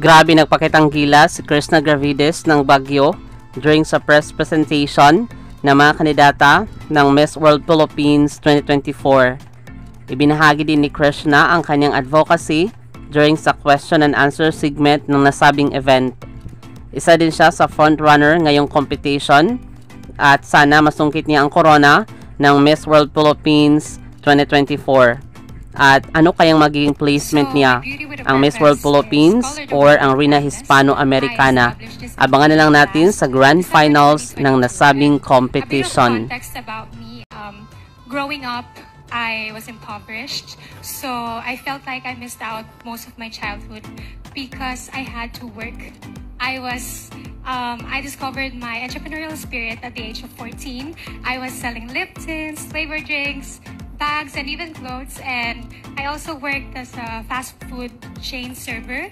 Grabe nagpakitang gilas si Krishna Gravides ng Bagyo during sa press presentation ng mga kandidata ng Miss World Philippines 2024. Ibinahagi din ni Krishna ang kanyang advocacy during sa question and answer segment ng nasabing event. Isa din siya sa frontrunner ngayong competition at sana masungkit niya ang corona ng Miss World Philippines 2024. At ano kayang magiging placement niya? Ang Miss World Philippines or ang Rina Hispano-Americana? Abangan na lang natin sa Grand Finals ng nasabing competition. Um, growing up, I was impoverished, so I felt like I missed out most of my childhood because I had to work. I was, um, I discovered my entrepreneurial spirit at the age of 14. I was selling Liptons, flavor drinks, bags, and even clothes. And I also worked as a fast food chain server.